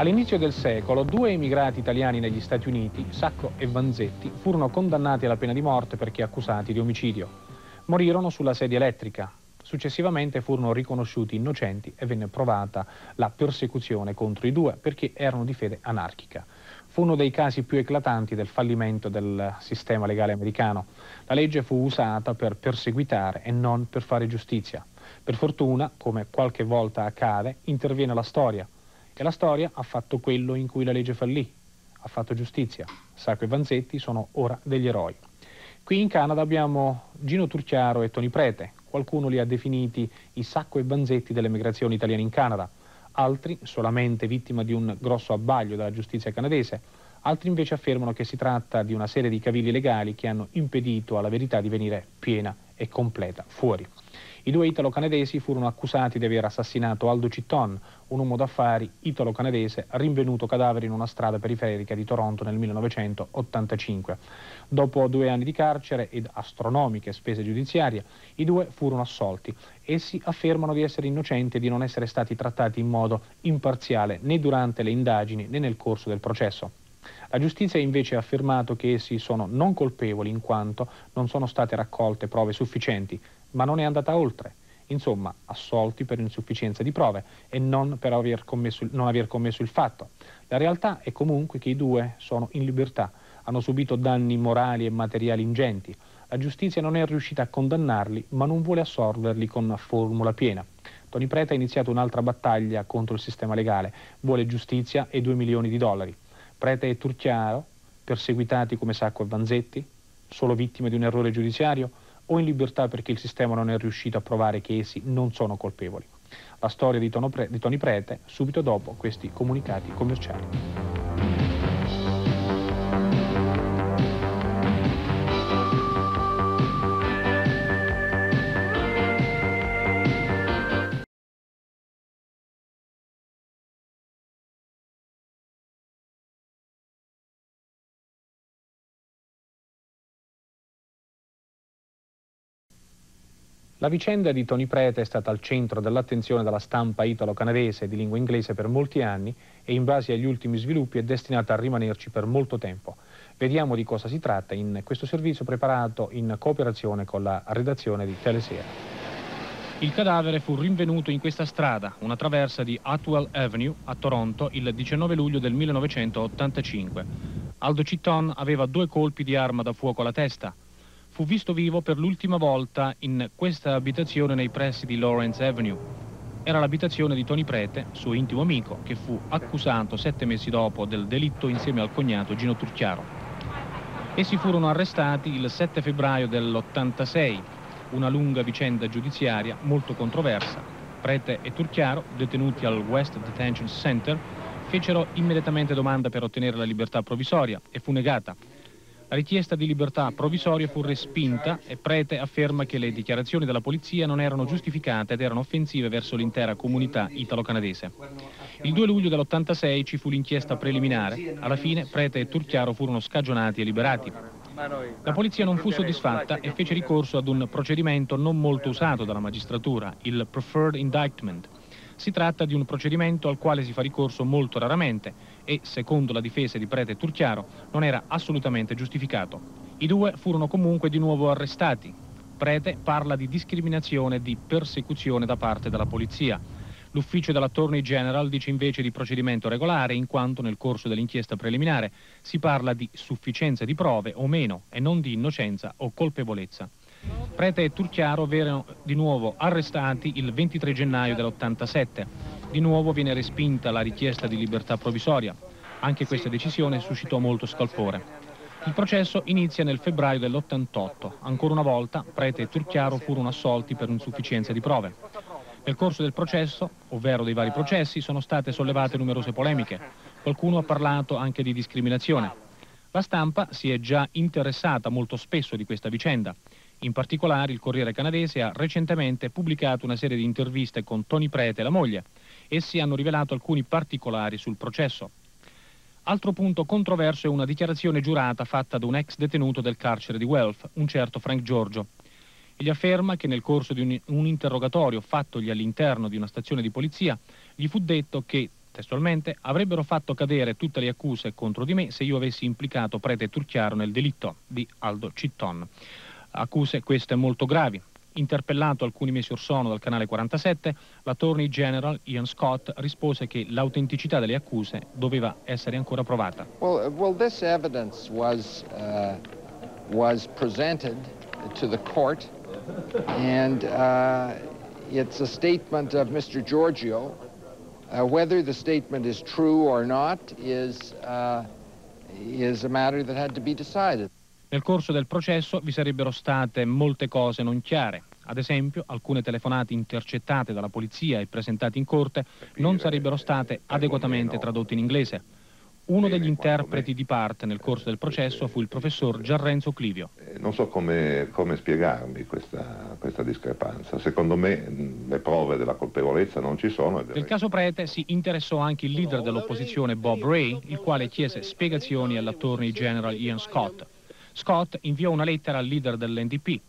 All'inizio del secolo, due emigrati italiani negli Stati Uniti, Sacco e Vanzetti, furono condannati alla pena di morte perché accusati di omicidio. Morirono sulla sedia elettrica. Successivamente furono riconosciuti innocenti e venne provata la persecuzione contro i due perché erano di fede anarchica. Fu uno dei casi più eclatanti del fallimento del sistema legale americano. La legge fu usata per perseguitare e non per fare giustizia. Per fortuna, come qualche volta accade, interviene la storia e la storia ha fatto quello in cui la legge fallì, ha fatto giustizia. Sacco e Vanzetti sono ora degli eroi. Qui in Canada abbiamo Gino Turchiaro e Tony Prete, qualcuno li ha definiti i Sacco e Vanzetti delle migrazioni italiane in Canada, altri solamente vittima di un grosso abbaglio della giustizia canadese, altri invece affermano che si tratta di una serie di cavilli legali che hanno impedito alla verità di venire piena e completa fuori. I due italo-canadesi furono accusati di aver assassinato Aldo Citton, un uomo d'affari italo-canadese rinvenuto cadavere in una strada periferica di Toronto nel 1985. Dopo due anni di carcere ed astronomiche spese giudiziarie, i due furono assolti. Essi affermano di essere innocenti e di non essere stati trattati in modo imparziale né durante le indagini né nel corso del processo. La giustizia ha invece affermato che essi sono non colpevoli in quanto non sono state raccolte prove sufficienti, ma non è andata oltre. Insomma, assolti per insufficienza di prove e non per aver commesso, non aver commesso il fatto. La realtà è comunque che i due sono in libertà, hanno subito danni morali e materiali ingenti. La giustizia non è riuscita a condannarli, ma non vuole assolverli con formula piena. Tony Preta ha iniziato un'altra battaglia contro il sistema legale, vuole giustizia e 2 milioni di dollari. Preta e Turchiaro, perseguitati come Sacco e Vanzetti, solo vittime di un errore giudiziario, o in libertà perché il sistema non è riuscito a provare che essi non sono colpevoli. La storia di, Pre di Tony Prete subito dopo questi comunicati commerciali. La vicenda di Tony Prete è stata al centro dell'attenzione della stampa italo-canadese di lingua inglese per molti anni e in base agli ultimi sviluppi è destinata a rimanerci per molto tempo. Vediamo di cosa si tratta in questo servizio preparato in cooperazione con la redazione di Telesera. Il cadavere fu rinvenuto in questa strada, una traversa di Atwell Avenue a Toronto il 19 luglio del 1985. Aldo Citton aveva due colpi di arma da fuoco alla testa, fu visto vivo per l'ultima volta in questa abitazione nei pressi di Lawrence Avenue. Era l'abitazione di Tony Prete, suo intimo amico, che fu accusato sette mesi dopo del delitto insieme al cognato Gino Turchiaro. Essi furono arrestati il 7 febbraio dell'86, una lunga vicenda giudiziaria molto controversa. Prete e Turchiaro, detenuti al West Detention Center, fecero immediatamente domanda per ottenere la libertà provvisoria e fu negata. La richiesta di libertà provvisoria fu respinta e Prete afferma che le dichiarazioni della polizia non erano giustificate ed erano offensive verso l'intera comunità italo-canadese. Il 2 luglio dell'86 ci fu l'inchiesta preliminare. Alla fine Prete e Turchiaro furono scagionati e liberati. La polizia non fu soddisfatta e fece ricorso ad un procedimento non molto usato dalla magistratura, il Preferred Indictment. Si tratta di un procedimento al quale si fa ricorso molto raramente e, secondo la difesa di Prete Turchiaro, non era assolutamente giustificato. I due furono comunque di nuovo arrestati. Prete parla di discriminazione e di persecuzione da parte della polizia. L'ufficio dell'Attorney General dice invece di procedimento regolare in quanto nel corso dell'inchiesta preliminare si parla di sufficienza di prove o meno e non di innocenza o colpevolezza. Prete e Turchiaro di nuovo arrestati il 23 gennaio dell'87. Di nuovo viene respinta la richiesta di libertà provvisoria. Anche questa decisione suscitò molto scalpore. Il processo inizia nel febbraio dell'88. Ancora una volta Prete e Turchiaro furono assolti per insufficienza di prove. Nel corso del processo, ovvero dei vari processi, sono state sollevate numerose polemiche. Qualcuno ha parlato anche di discriminazione. La stampa si è già interessata molto spesso di questa vicenda. In particolare il Corriere canadese ha recentemente pubblicato una serie di interviste con Tony Prete e la moglie. Essi hanno rivelato alcuni particolari sul processo. Altro punto controverso è una dichiarazione giurata fatta da un ex detenuto del carcere di Guelph, un certo Frank Giorgio. Egli afferma che nel corso di un, un interrogatorio fattogli all'interno di una stazione di polizia gli fu detto che Testualmente, avrebbero fatto cadere tutte le accuse contro di me se io avessi implicato prete Turchiaro nel delitto di Aldo Citton. Accuse queste molto gravi. Interpellato alcuni mesi or sono dal canale 47, l'attorney general Ian Scott rispose che l'autenticità delle accuse doveva essere ancora provata. Well, uh, well this evidence was, uh, was presented to the court and uh, it's a statement of Mr. Giorgio. Uh, whether the statement is true or not is, uh, is a matter that had to be decided. Nel corso del processo vi sarebbero state molte cose non chiare. Ad esempio, alcune telefonate intercettate dalla polizia e presentate in corte non sarebbero state adeguatamente tradotte in inglese. Uno degli interpreti di parte nel corso del processo fu il professor Gianrenzo Clivio. Eh, non so come, come spiegarmi questa, questa, discrepanza. Secondo me le prove della colpevolezza non ci sono. Del caso Prete si interessò anche il leader dell'opposizione Bob Ray, il quale chiese spiegazioni all'attorney general Ian Scott. Scott inviò una lettera al leader dell'NDP.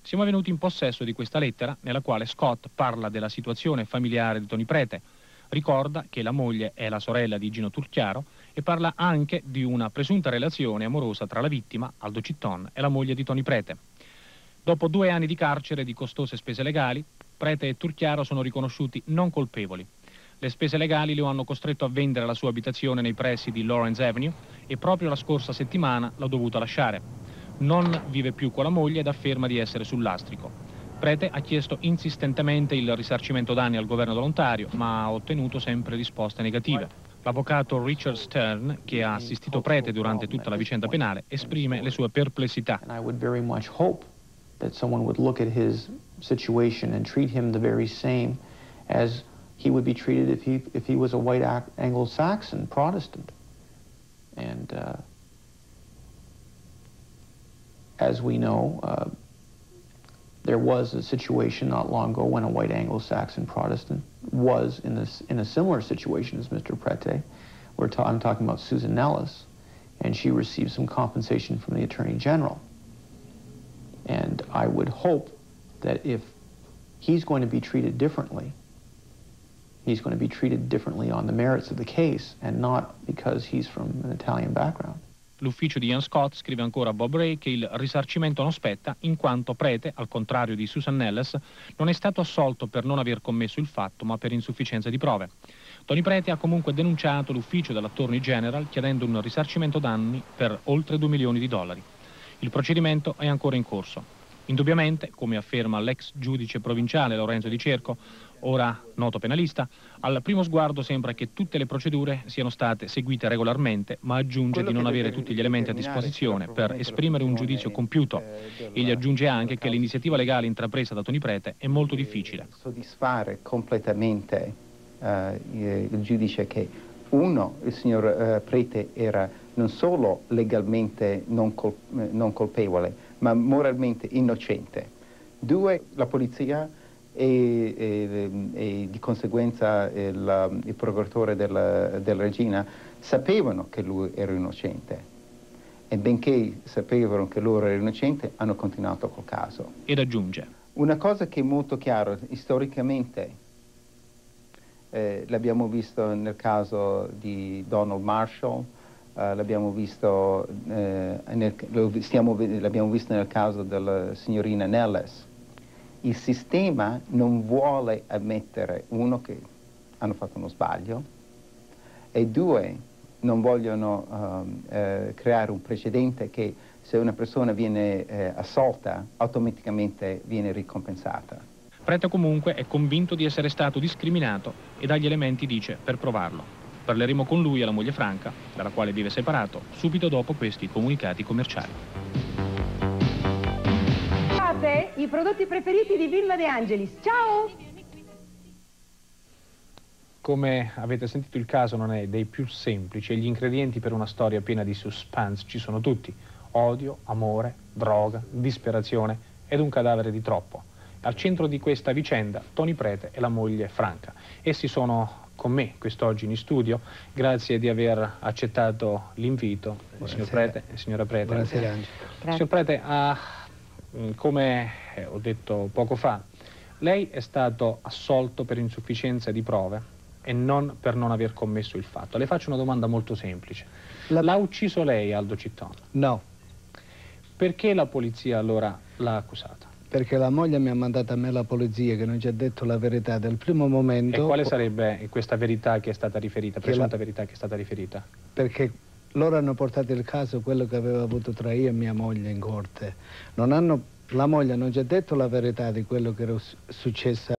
Siamo venuti in possesso di questa lettera, nella quale Scott parla della situazione familiare di Tony Prete, ricorda che la moglie è la sorella di Gino Turchiaro e parla anche di una presunta relazione amorosa tra la vittima, Aldo Citton, e la moglie di Tony Prete. Dopo due anni di carcere e di costose spese legali, Prete e Turchiaro sono riconosciuti non colpevoli. Le spese legali lo hanno costretto a vendere la sua abitazione nei pressi di Lawrence Avenue e proprio la scorsa settimana l'ha dovuta lasciare. Non vive più con la moglie ed afferma di essere sul lastrico. Prete ha chiesto insistentemente il risarcimento danni al governo volontario, ma ha ottenuto sempre risposte negative. L'avvocato Richard Stern, che ha assistito Prete durante tutta la vicenda penale, esprime le sue perplessità. that someone would look at his situation and treat him the very same as he would be treated if he, if he was a white Anglo-Saxon Protestant. And uh, as we know, uh, there was a situation not long ago when a white Anglo-Saxon Protestant was in, this, in a similar situation as Mr. Prete. We're ta I'm talking about Susan Nellis, and she received some compensation from the Attorney General. And I would hope that if he's going to be treated differently, he's going to be treated differently on the merits of the case and not because he's from an Italian background. L'ufficio di Ian Scott scrive ancora a Bob Ray che il risarcimento non spetta in quanto prete, al contrario di Susan Nelles, non è stato assolto per non aver commesso il fatto ma per insufficienza di prove. Tony Prete ha comunque denunciato l'ufficio dell'attorney general chiedendo un risarcimento danni per oltre 2 milioni di dollari. Il procedimento è ancora in corso. Indubbiamente, come afferma l'ex giudice provinciale Lorenzo Di Cerco, ora noto penalista, al primo sguardo sembra che tutte le procedure siano state seguite regolarmente, ma aggiunge di non avere tutti gli elementi a disposizione per esprimere un giudizio compiuto. Eh, Egli aggiunge anche che l'iniziativa legale intrapresa da Toni Prete è molto difficile. Soddisfare completamente uh, il giudice che uno, il signor uh, Prete era non solo legalmente non, col non colpevole, ma moralmente innocente. Due, la polizia e, e, e di conseguenza il, il procuratore della, della, regina sapevano che lui era innocente e benché sapevano che lui era innocente hanno continuato col caso. Ed aggiunge. Una cosa che è molto chiara storicamente eh, l'abbiamo visto nel caso di Donald Marshall, Uh, l'abbiamo visto, eh, l'abbiamo visto nel caso della signorina Nelles. Il sistema non vuole ammettere, uno, che hanno fatto uno sbaglio, e due, non vogliono um, eh, creare un precedente che se una persona viene eh, assolta, automaticamente viene ricompensata. Prete comunque è convinto di essere stato discriminato e dagli elementi dice per provarlo. Parleremo con lui e la moglie Franca, dalla quale vive separato, subito dopo questi comunicati commerciali. Fate i prodotti preferiti di Vilma De Angelis. Ciao! Come avete sentito il caso non è dei più semplici e gli ingredienti per una storia piena di suspense ci sono tutti. Odio, amore, droga, disperazione ed un cadavere di troppo. Al centro di questa vicenda Tony Prete e la moglie Franca. Essi sono con me quest'oggi in studio. Grazie di aver accettato l'invito, signor Prete signora Prete. Buonasera Angelo. Signor Prete, ah, come ho detto poco fa, lei è stato assolto per insufficienza di prove e non per non aver commesso il fatto. Le faccio una domanda molto semplice. La- L'ha ucciso lei, Aldo Citton? No, Perché la polizia allora l'ha accusata? Perché la moglie mi ha mandato a me la polizia che non ci ha detto la verità del primo momento. E quale sarebbe questa verità che è stata riferita, presunta la- verità che è stata riferita? Perché loro hanno portato il caso, quello che avevo avuto tra io e mia moglie in corte. Non hanno, la moglie non ci ha detto la verità di quello che era su- successo